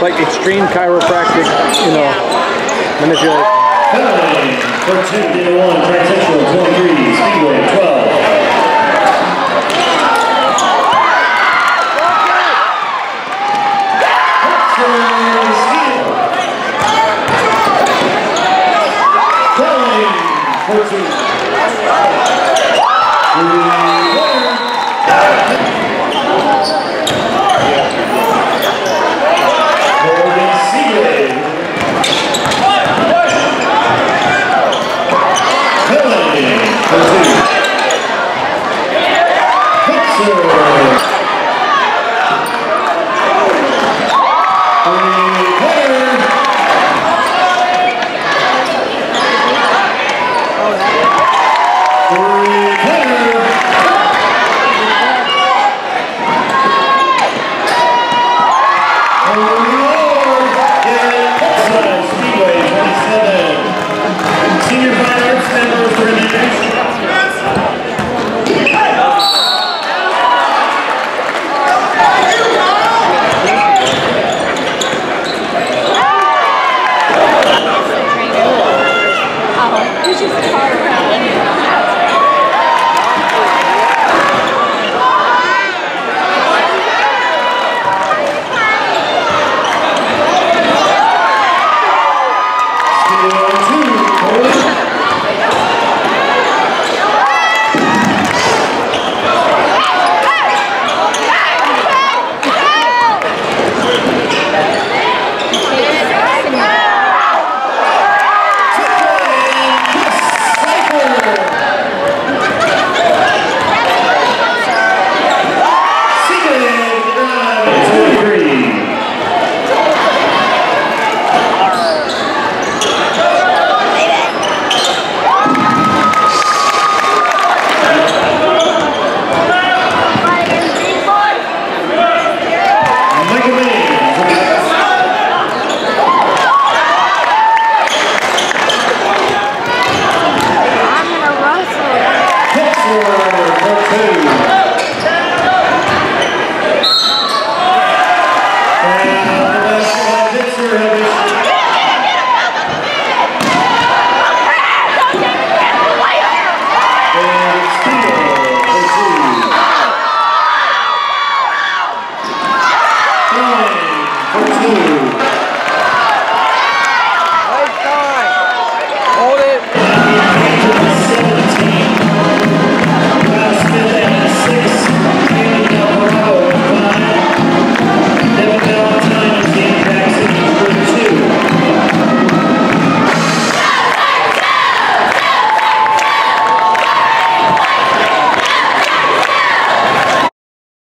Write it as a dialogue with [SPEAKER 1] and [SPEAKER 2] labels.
[SPEAKER 1] like extreme chiropractic, you know, manipulation.
[SPEAKER 2] For 10 she's a car around.